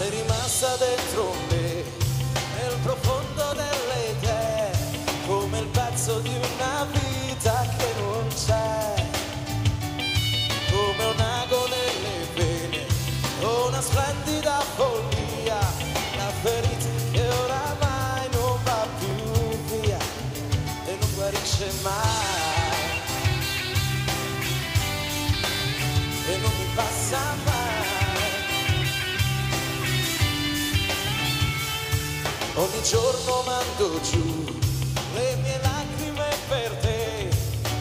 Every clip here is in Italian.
sei rimasta dentro me, nel profondo delle idee, come il pezzo di una vita che non c'è, come un ago nelle vene, una splendida follia, la ferita che oramai non va più via e non guarisce mai. E non mi passa mai. Ogni giorno mando giù le mie lacrime per te,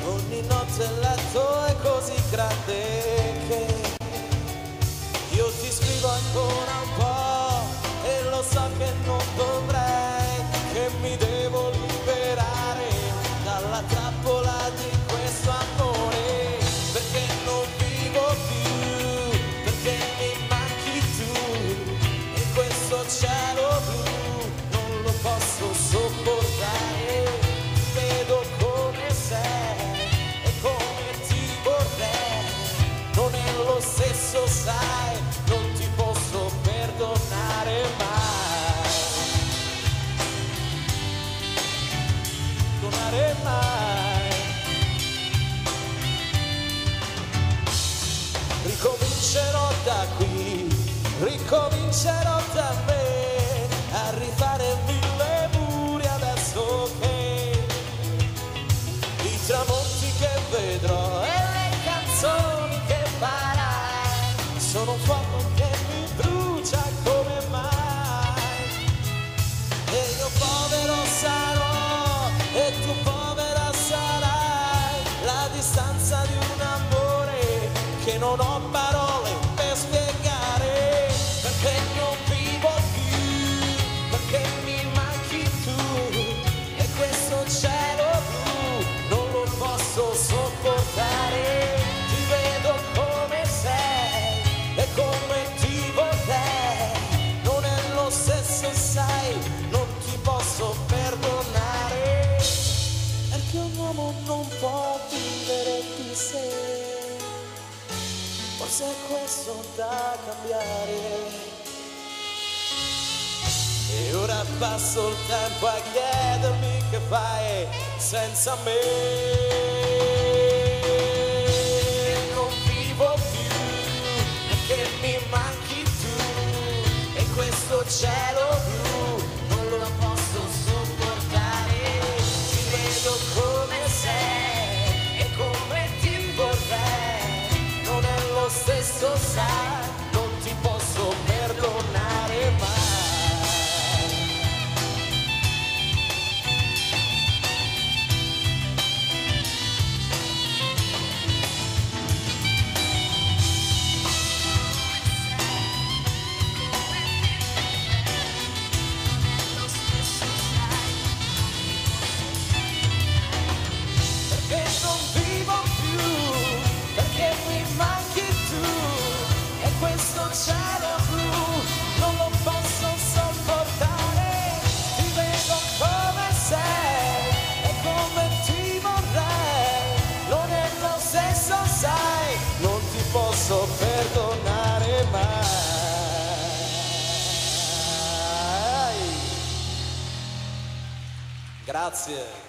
ogni notte il letto è così grande che io ti scrivo ancora un po' e lo so che non dovrei, sai, non ti posso perdonare mai, perdonare mai. Ricomincerò da qui, ricomincerò da me sono un fuoco che mi brucia come mai. E io povero sarò e tu povera sarai la distanza di un amore che non ho parole forse questo da cambiare e ora passo il tempo a chiedermi che fai senza me. side. Grazie.